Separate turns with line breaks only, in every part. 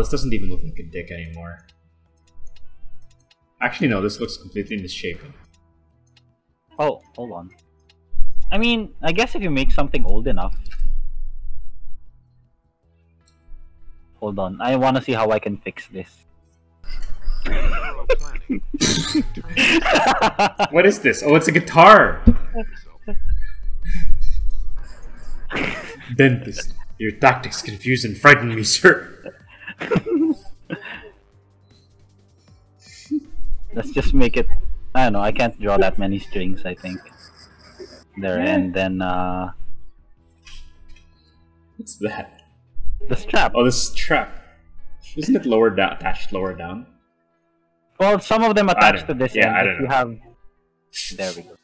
this doesn't even look like a dick anymore. Actually, no, this looks completely misshapen.
Oh, hold on. I mean, I guess if you make something old enough. Hold on, I want to see how I can fix this.
what is this? Oh, it's a guitar! Dentist, your tactics confuse and frighten me, sir.
Let's just make it. I don't know. I can't draw that many strings. I think there,
Yeah.
and then uh,
What's that?
the strap.
Oh, the strap. Isn't it lower down, attached lower down?
Well, some of them attached to this.
yeah,
end.
I
If
don't
you
know.
have. There we go.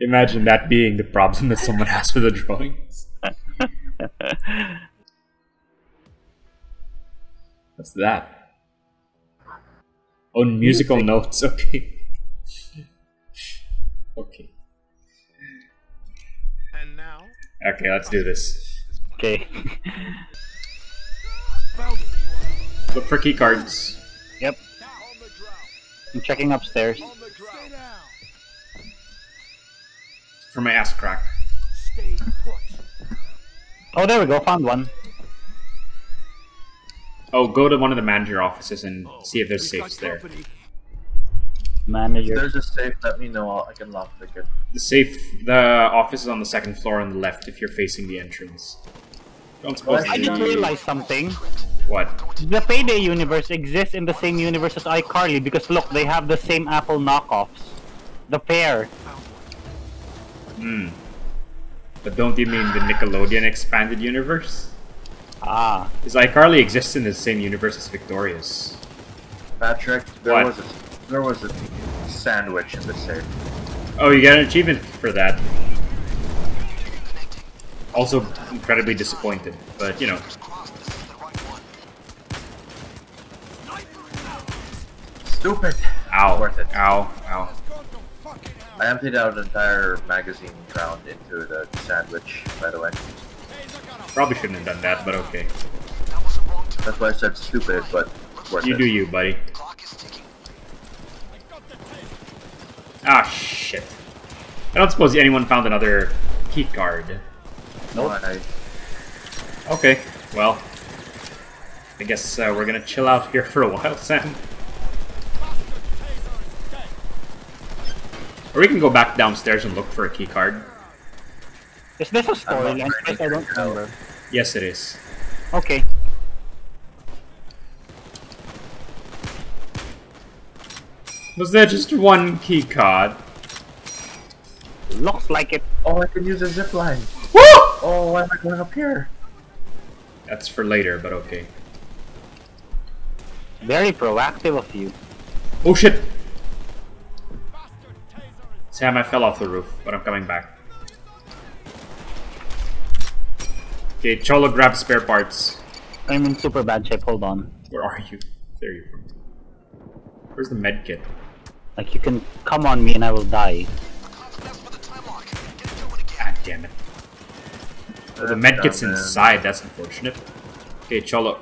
Imagine that being the problem that someone has with the drawings. What's that? Oh, musical notes. Okay. Okay.
And now,
Okay, let's do this.
okay.
Look for key cards.
yep. I'm checking upstairs.
For my ass crack.
Oh, there we go. Found one.
Oh, go to one of the manager offices and see if there's safes there.
Manager.
There's a safe. Let me know. I can lockpick it.
The safe, the office is on the second floor on the left if you're facing the entrance. Don't suppose
I just
the-
realized something.
What?
The Payday universe exists in the same universe as iCarly because look, they have the same Apple knockoffs. The pair.
Hmm. But don't you mean the Nickelodeon expanded universe?
Ah.
Because iCarly exists in the same universe as Victorious.
Patrick, there
What?
was a there was a sandwich in the safe.
Oh, you got an achievement for that. Also incredibly disappointed, but you know.
Stupid.
Ow.
Worth it.
Ow. Ow.
I emptied out an entire magazine round into the sandwich. By the way,
Probably shouldn't have done that, but okay.
that's why I said stupid, but
You
it.
do you, buddy. Ah, shit. I don't suppose anyone found another key card.
Why?
Okay, well. I guess uh, we're gonna chill out here for a while, Sam. Or we can go back downstairs and look for a key card.
Is this a
I'm
storyline?
not
Because I don't
sure.
remember.
Yes, it is.
Okay.
Was there just one key card?
Looks like it.
Oh, I can use a zip line.
Woo!
Oh, why am I going up here?
That's for later, but okay.
Very proactive of you.
Oh shit! Sam, I fell off the roof, but I'm coming back. Okay, Cholo grab spare parts.
I'm in super bad shape. Hold on.
Where are you? There you are. Where's the med kit?
Like you can come on me and I will die.
God damn it. Oh, the med kit's inside, that's unfortunate. Okay, Cholo.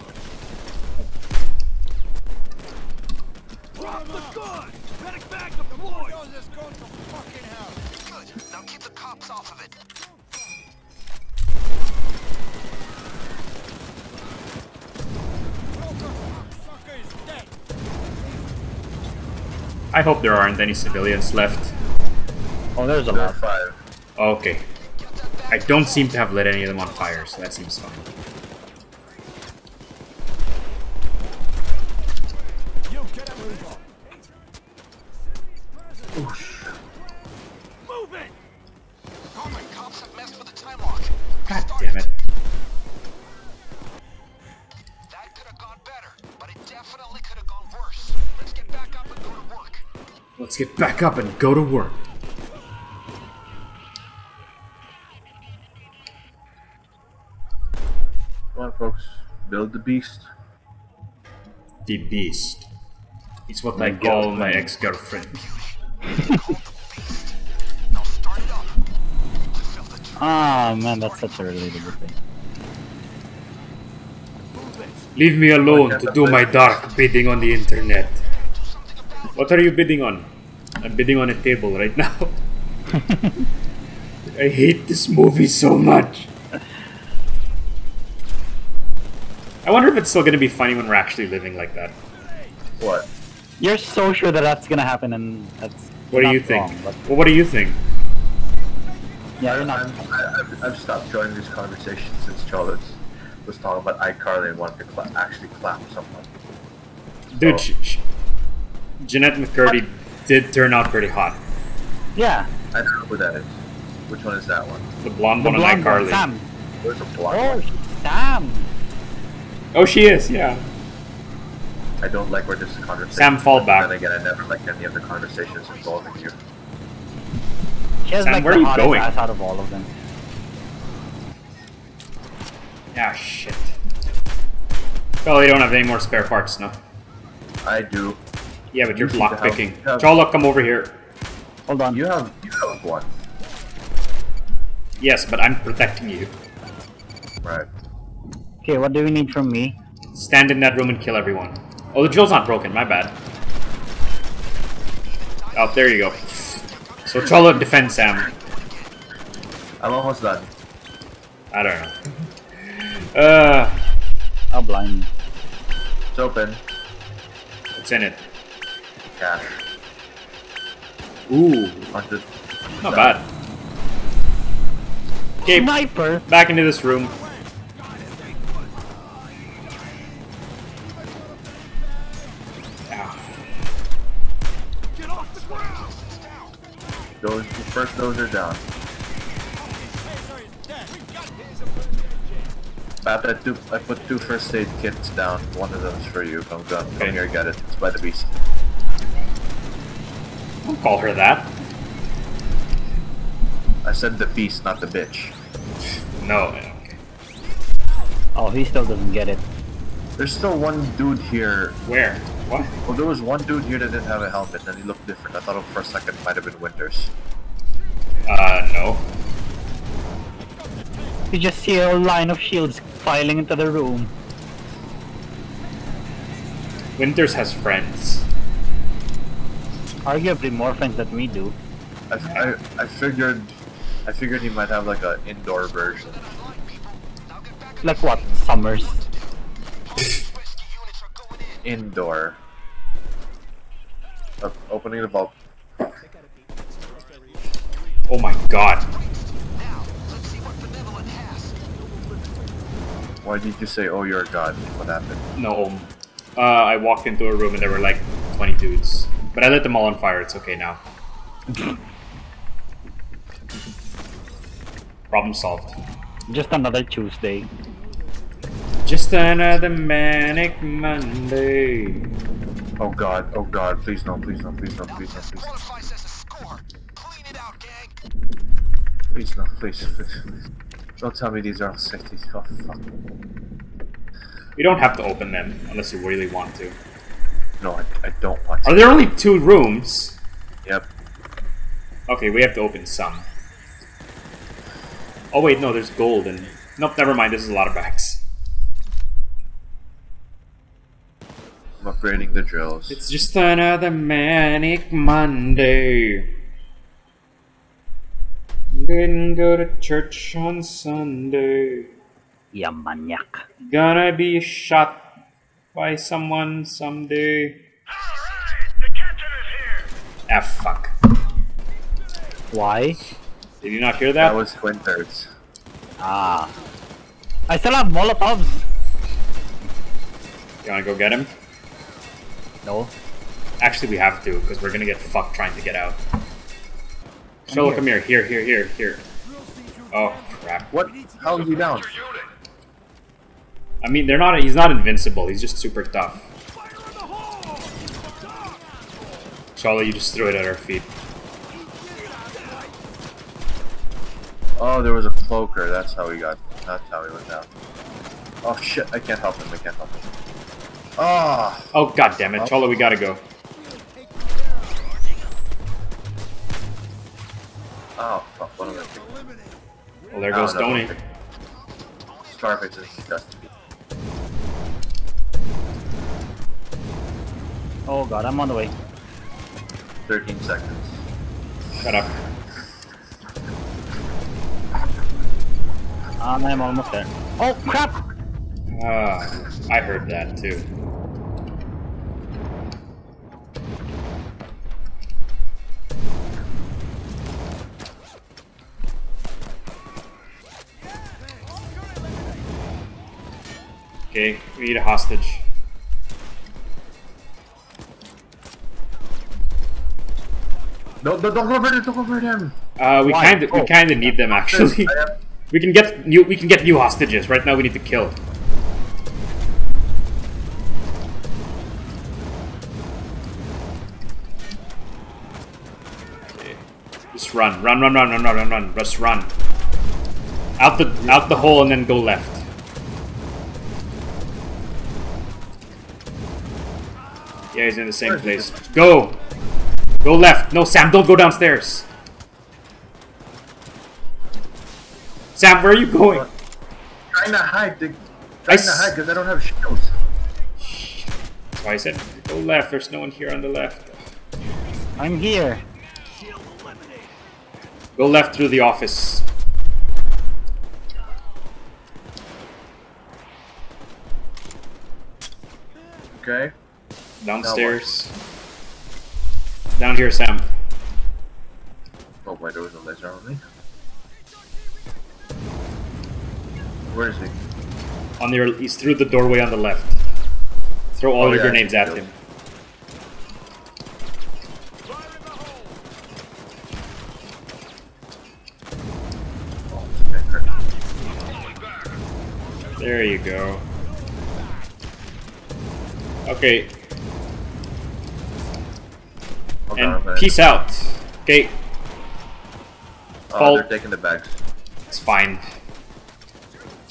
I hope there aren't any civilians left.
Oh, there's a
There are
lot.
five.
Okay. I don't seem to have lit any of them on fire, so that seems fine.
Let's get back up and go to work.
Come on, folks. Build the beast.
The beast. It's what I
My
call
girlfriend.
my ex-girlfriend.
Now start it up.
Ah man, that's such a relatable thing.
Leave me alone to do my dark bidding on the internet. What are you bidding on? I'm bidding on a table right now. I hate this movie so much. I wonder if it's still gonna be funny when we're actually living like that.
What?
You're so sure that that's gonna happen, and that's.
What do
not
you think?
wrong, but
Well, what do you think?
yeah, you're not.
I'm, I, I've, I've stopped joining this conversation since Charlotte was talking about iCarly and wanted to cla- actually clap someone.
Dude,
Oh.
sh- sh- Jennette McCurdy did turn out pretty hot.
Yeah,
I don't know who that is. Which one is that one?
The blonde
the
one on
blonde one,
iCarly.
Sam.
There's a blonde
Oh,
one.
she's Sam.
Oh, she is, yeah.
I don't like where this conversation. Is.
Sam Fallback.
Then again, I never like any of the conversations involving you.
She has
Sam,
like
where
the
are you
hottest
going?
ass out of all of them.
Ah, shit. Well, you don't have any more spare parts, no?
I do.
Yeah, but you're
You
block picking.
have-
Cholo, come over here.
Hold on.
You have you have one.
Yes, but I'm protecting you.
Right.
Okay, what do we need from me?
Stand in that room and kill everyone. Oh, the drill's not broken, my bad. Oh, there you go. So Cholo, defend Sam.
I'm almost done.
I don't know. Uh,
I'll blind.
It's open.
what's in it?
Cash.
Ooh,
Hundred.
not bad. Okay,
Sniper.
back into this room. Ah,
the!
Those first those are down. Pat, I, two, I put two first aid kits down. One of them's for you. Come, come,
Okay.
come here, get it. It's by the beast.
Don't call her that.
I said the beast, not the bitch.
No. okay.
Oh, he still doesn't get it.
There's still one dude here.
Where? What?
Well, there was one dude here that didn't have a helmet, and he looked different. I thought it for a second might have been Winters.
Uh, no.
You just see a line of shields filing into the room.
Winters has friends.
Arguably more friends than we do.
I, I, I figured, I figured he might have like an indoor version.
Like what? Summers.
Rescue units are going in.
Indoor. Up, opening the vault.
Oh my god.
Now, let's see what Benevolent has.
Why did you say, "Oh, you're a god"? What happened?
No. um, Uh, I walked into a room and they were like 20 dudes. But I lit them all on fire. It's okay now. Problem solved.
Just another Tuesday.
Just another manic Monday.
Oh god, oh god, please no, please no, please no, please no, please,
qualifies as a score. Clean it out, gang.
please no, please, please, please. Don't tell me these are all 60s. Oh fuck.
We don't have to open them unless you really want to.
No, I, I don't want to.
Are there only two rooms?
Yep.
Okay, we have to open some. Oh wait, no, there's gold and... Nope, never mind, this is a lot of bags.
I'm upgrading the drills.
It's just another manic Monday. Didn't go to church on Sunday.
Yeah, maniac.
Gonna be shot by someone someday.
Alright, the captain is here!
Ah, fuck.
Why?
Did you not hear that?
That was twin thirds.
Ah. I still have Molotovs.
You wanna go get him?
No.
Actually, we have to, because we're gonna get fucked trying to get out. Sherlock, come here. Here, here, here, here. Oh, crap.
What? How is you down?
I mean, they're not. He's not invincible. He's just super tough.
Fire in the hole!
Charlotte, you just threw it at our feet.
Oh, there was a cloaker. That's how he got. That's how he went down. Oh shit! I can't help him. I can't help him. Ah!
Oh, god damn it. Charlotte, we gotta go.
Oh fuck! What am I?
Well, there goes
Oh, no,
Tony.
okay. Is disgusting.
Oh god, I'm on the way.
13 seconds.
Shut up.
Um, I'm almost there. Oh crap!
Ah, I heard that too. Okay, we need a hostage.
No, no, don't go over there, don't go over them!
Uh, we kind of we
Oh.
kind of need them actually. We can get new we can get new hostages. Right now we need to kill. Okay. Just run, run, run, run, run, run, run, run. Just run. Out the out the hole and then go left. Yeah, he's in the same place. Go! Go left. No, Sam, don't go downstairs. Sam, where are you going?
Trying to hide, the,
I
trying to hide because I don't have shields.
That's why I said go left. There's no one here on the left.
I'm here.
Go left through the office.
Okay.
Downstairs. Down here, Sam.
Oh boy, there was a laser on me. Where is he?
On your, he's through the doorway on the left. Throw all
Oh,
your
yeah,
grenades at him. There you go. Okay, and
okay.
peace out. Okay,
Oh,
fall-
they're taking the bags.
it's fine.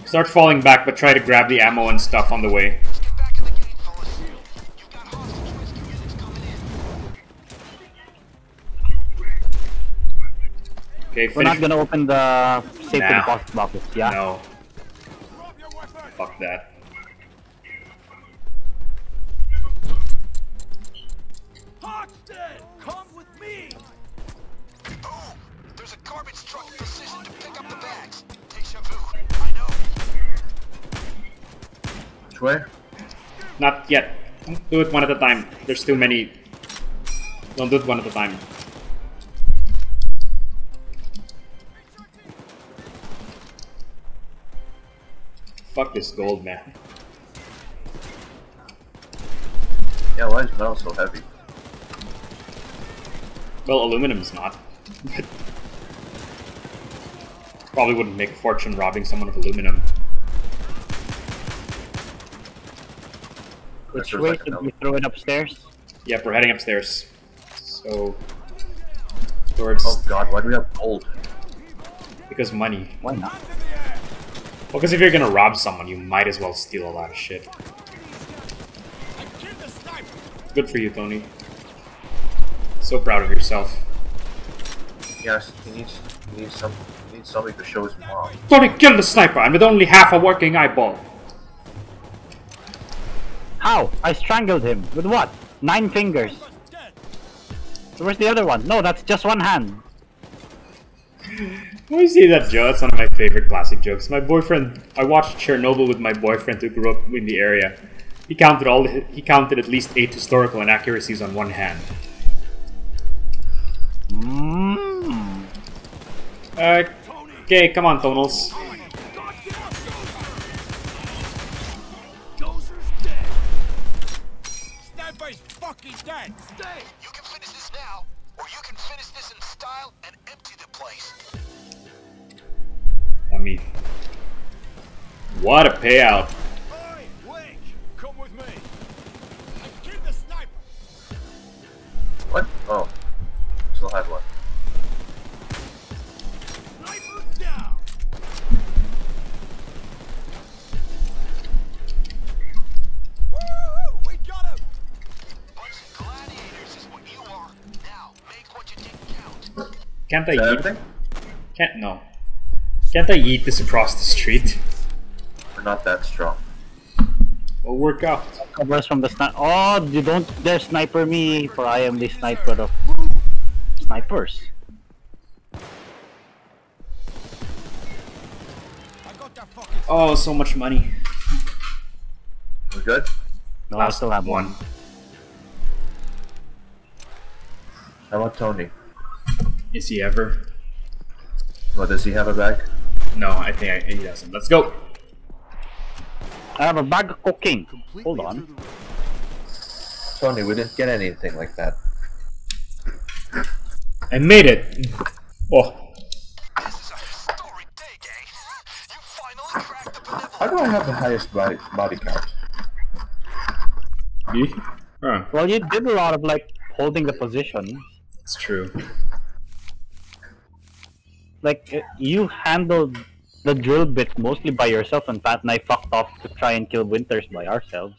Start falling back, but try to grab the ammo and stuff on the way.
Let's get back in the game, fellas. You got hostage rescue units coming in.
Okay,
We're not gonna open the safety
Nah.
deposit boxes, yeah?
No,
Drop your weapon.
fuck that.
Garbage truck in position to pick up the bags. Deja vu. I know.
Which way?
Not yet. Don't do it one at a time. There's too many. Don't do it one at a time. Fuck this gold, man.
Yeah, why is metal so heavy?
Well, aluminum is not. Probably wouldn't make a fortune robbing someone of aluminum.
Which way should we throw it upstairs?
Yep, we're heading upstairs. So, towards
Oh god, why do we have gold?
because money.
Why not?
Well, because if you're gonna rob someone, you might as well steal a lot of shit.
I killed the sniper.
Good for you, Tony. So proud of yourself.
Yes, he needs he needs some he needs somebody to show his mom.
Tony, kill the sniper! I'm with only half a working eyeball.
How? I strangled him. With what? Nine fingers. So where's the other one? No, that's just one hand.
I see that joke. That's one of my favorite classic jokes. My boyfriend, I watched Chernobyl with my boyfriend who grew up in the area. He counted all. The, he counted at least eight historical inaccuracies on one hand.
Mmm.
Uh, okay, come on, Tonals. What a
up,
Can't I
Is that
yeet?
everything?
Can't no. Can't I yeet this across the street?
We're not that strong.
We'll work out.
Cover us from the sniper. Oh, you don't dare sniper me, for I am the sniper of snipers.
I got that fucking.
Oh, so much money.
We're good?
No, I still have one.
one.
How about Tony?
Is he ever?
What does he have a bag?
No, I think I, he doesn't. Let's go.
I have a bag of cocaine. Hold on.
Tony, we didn't get anything like that.
I made it. Oh,
This is a historic day, gang. You finally cracked the.
How do I have the highest body, body count?
me? Huh,
Well, you did a lot of like holding the position.
it's true.
Like uh, you handled the drill bit mostly by yourself, and Pat and I fucked off to try and kill Winters by ourselves.